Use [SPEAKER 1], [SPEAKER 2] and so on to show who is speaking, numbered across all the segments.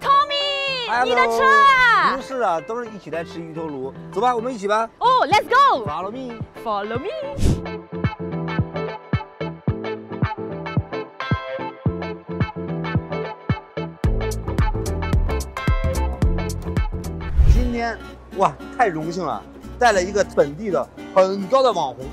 [SPEAKER 1] ，Tommy，你的车啊？
[SPEAKER 2] 不是啊，都是一起来吃鱼头卤。走吧，我们一起吧。
[SPEAKER 1] 哦，Let's go。
[SPEAKER 2] Follow me。
[SPEAKER 1] Follow me。
[SPEAKER 2] 今天哇，太荣幸了，带了一个本地的很高的网红，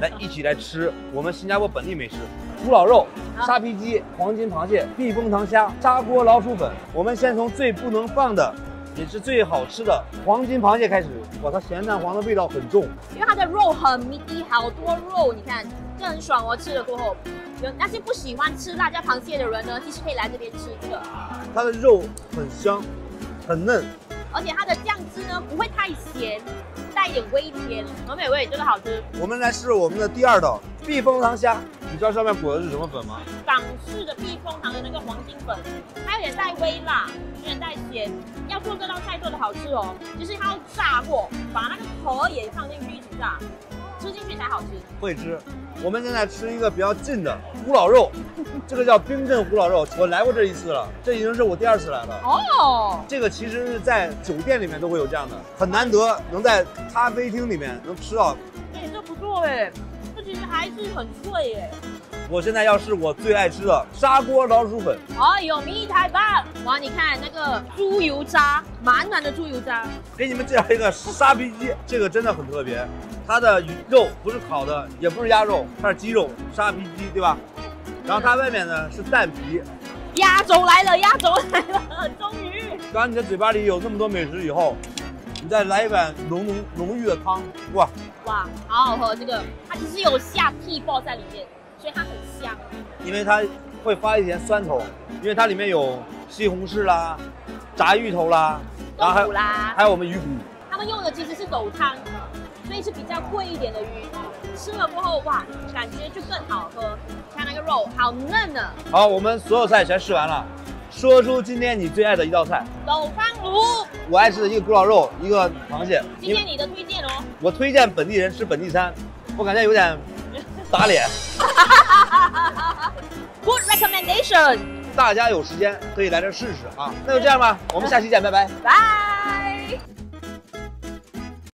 [SPEAKER 2] 来一起来吃我们新加坡本地美食：古老肉、沙皮鸡、黄金螃蟹、避风塘虾、砂锅老鼠粉。我们先从最不能放的，也是最好吃的黄金螃蟹开始。哇，它咸蛋黄的味道很重，
[SPEAKER 1] 因为它的肉很密集，好多肉，你看这很爽哦。吃了过后，有那些不喜欢吃辣椒螃蟹的人呢，其实可以来这边吃这个，
[SPEAKER 2] 它的肉很香，很嫩。
[SPEAKER 1] 而且它的酱汁呢不会太咸，带一点微甜，很美味，真的好吃。
[SPEAKER 2] 我们来试我们的第二道避风塘虾，你知道上面裹的是什么粉吗？
[SPEAKER 1] 港式的避风塘的那个黄金粉，它有点带微辣，有点带咸。要做这道菜做的好吃哦，就是它要炸过，把那个壳也放进去一起炸，吃进去才好吃。
[SPEAKER 2] 会吃。我们现在吃一个比较近的古老肉，这个叫冰镇古老肉，我来过这一次了，这已经是我第二次来了。
[SPEAKER 1] 哦，
[SPEAKER 2] 这个其实是在酒店里面都会有这样的，很难得能在咖啡厅里面能吃到。
[SPEAKER 1] 哎、这不错哎，这其实还是很脆哎。
[SPEAKER 2] 我现在要试我最爱吃的砂锅老鼠粉，
[SPEAKER 1] 哎呦，迷太棒！哇，你看那个猪油渣，满满的猪油渣，
[SPEAKER 2] 给你们介绍一个沙皮鸡，这个真的很特别，它的肉不是烤的，也不是鸭肉，它是鸡肉，沙皮鸡，对吧？然后它外面呢是蛋皮，
[SPEAKER 1] 压轴来了，压轴来了，终于！
[SPEAKER 2] 当你的嘴巴里有那么多美食以后，你再来一碗浓浓浓郁的汤，哇！
[SPEAKER 1] 哇，好好喝！这个它其实有下屁爆在里面，所以它很香。
[SPEAKER 2] 因为它会发一点酸头，因为它里面有西红柿啦、炸芋头啦，然后还有
[SPEAKER 1] 豆腐啦，
[SPEAKER 2] 还有我们鱼骨。
[SPEAKER 1] 他们用的其实是狗汤，所以是比较贵一点的鱼。吃了过后，哇，感觉就更好喝。看那个肉，好嫩呢。
[SPEAKER 2] 好，我们所有菜全试完了，说出今天你最爱的一道菜。
[SPEAKER 1] 豆汤炉，
[SPEAKER 2] 我爱吃的一个古老肉，一个螃蟹。
[SPEAKER 1] 今天你的推荐哦。
[SPEAKER 2] 我推荐本地人吃本地餐，我感觉有点打脸。
[SPEAKER 1] Good recommendation，
[SPEAKER 2] 大家有时间可以来这试试啊。那就这样吧，我们下期见，拜拜。
[SPEAKER 1] 拜。